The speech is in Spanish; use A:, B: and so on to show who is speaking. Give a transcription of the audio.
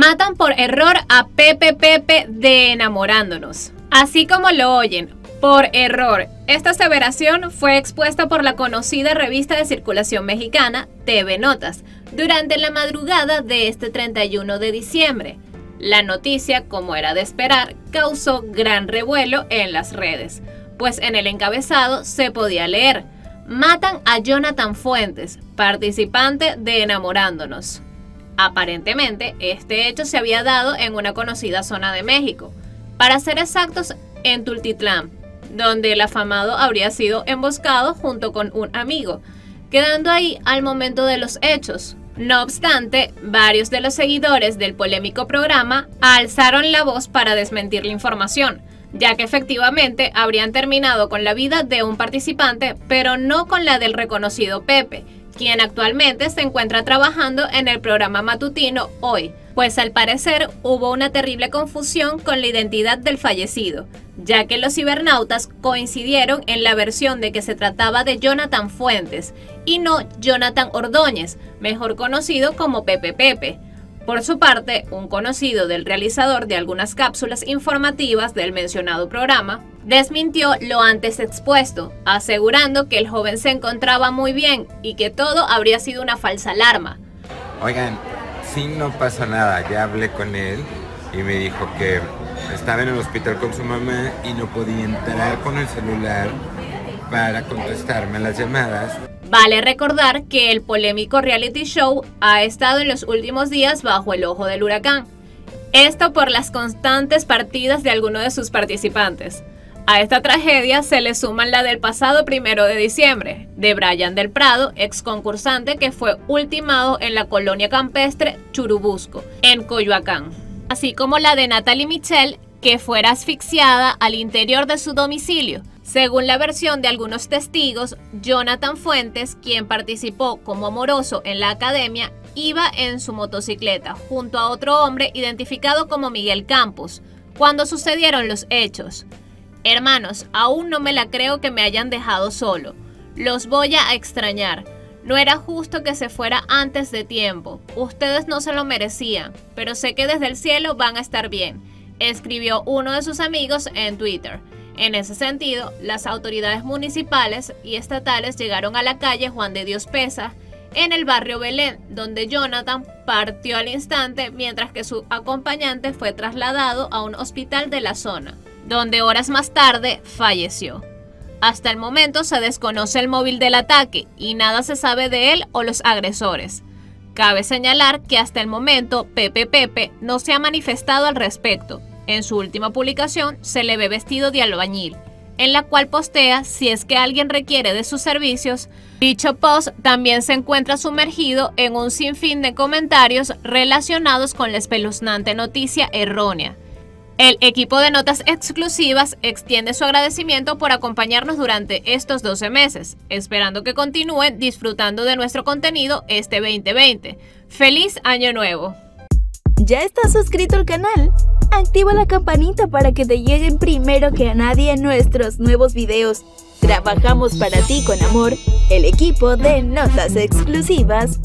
A: Matan por error a Pepe Pepe de enamorándonos. Así como lo oyen, por error. Esta aseveración fue expuesta por la conocida revista de circulación mexicana TV Notas durante la madrugada de este 31 de diciembre. La noticia, como era de esperar, causó gran revuelo en las redes, pues en el encabezado se podía leer, matan a Jonathan Fuentes, participante de Enamorándonos. Aparentemente, este hecho se había dado en una conocida zona de México, para ser exactos, en Tultitlán, donde el afamado habría sido emboscado junto con un amigo, quedando ahí al momento de los hechos. No obstante, varios de los seguidores del polémico programa alzaron la voz para desmentir la información, ya que efectivamente habrían terminado con la vida de un participante, pero no con la del reconocido Pepe, quien actualmente se encuentra trabajando en el programa matutino Hoy, pues al parecer hubo una terrible confusión con la identidad del fallecido, ya que los cibernautas coincidieron en la versión de que se trataba de Jonathan Fuentes y no Jonathan Ordóñez, mejor conocido como Pepe Pepe. Por su parte, un conocido del realizador de algunas cápsulas informativas del mencionado programa desmintió lo antes expuesto, asegurando que el joven se encontraba muy bien y que todo habría sido una falsa alarma.
B: Oigan, si no pasa nada, ya hablé con él y me dijo que estaba en el hospital con su mamá y no podía entrar con el celular para contestarme las llamadas.
A: Vale recordar que el polémico reality show ha estado en los últimos días bajo el ojo del huracán. Esto por las constantes partidas de algunos de sus participantes. A esta tragedia se le suman la del pasado primero de diciembre, de Brian del Prado, ex concursante que fue ultimado en la colonia campestre Churubusco, en Coyoacán, así como la de Natalie Michel, que fuera asfixiada al interior de su domicilio. Según la versión de algunos testigos, Jonathan Fuentes, quien participó como amoroso en la academia, iba en su motocicleta junto a otro hombre identificado como Miguel Campos, cuando sucedieron los hechos. Hermanos, aún no me la creo que me hayan dejado solo. Los voy a extrañar. No era justo que se fuera antes de tiempo. Ustedes no se lo merecían, pero sé que desde el cielo van a estar bien, escribió uno de sus amigos en Twitter. En ese sentido, las autoridades municipales y estatales llegaron a la calle Juan de Dios Pesa, en el barrio Belén, donde Jonathan partió al instante mientras que su acompañante fue trasladado a un hospital de la zona donde horas más tarde falleció. Hasta el momento se desconoce el móvil del ataque y nada se sabe de él o los agresores. Cabe señalar que hasta el momento Pepe Pepe no se ha manifestado al respecto. En su última publicación se le ve vestido de albañil, en la cual postea si es que alguien requiere de sus servicios. Dicho post también se encuentra sumergido en un sinfín de comentarios relacionados con la espeluznante noticia errónea el equipo de notas exclusivas extiende su agradecimiento por acompañarnos durante estos 12 meses, esperando que continúen disfrutando de nuestro contenido este 2020. ¡Feliz Año Nuevo!
C: ¿Ya estás suscrito al canal? Activa la campanita para que te lleguen primero que a nadie nuestros nuevos videos. Trabajamos para ti con amor, el equipo de notas exclusivas.